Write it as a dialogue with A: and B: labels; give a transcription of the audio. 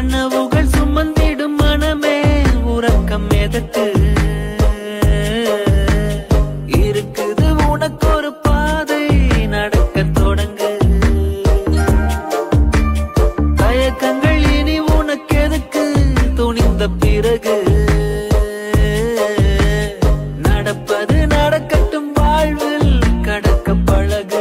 A: கனவுகள் சுமந்திடும் மனமே உறக்கம் எதற்கு இருக்குது உனக்கு ஒரு பாதை நடக்க தொடங்கு. தயக்கங்கள் இனி உனக்கு எதுக்கு துணிந்த பிறகு. நடப்பது நடக்கட்டும் வாழ்வில் கடக்க பழகு.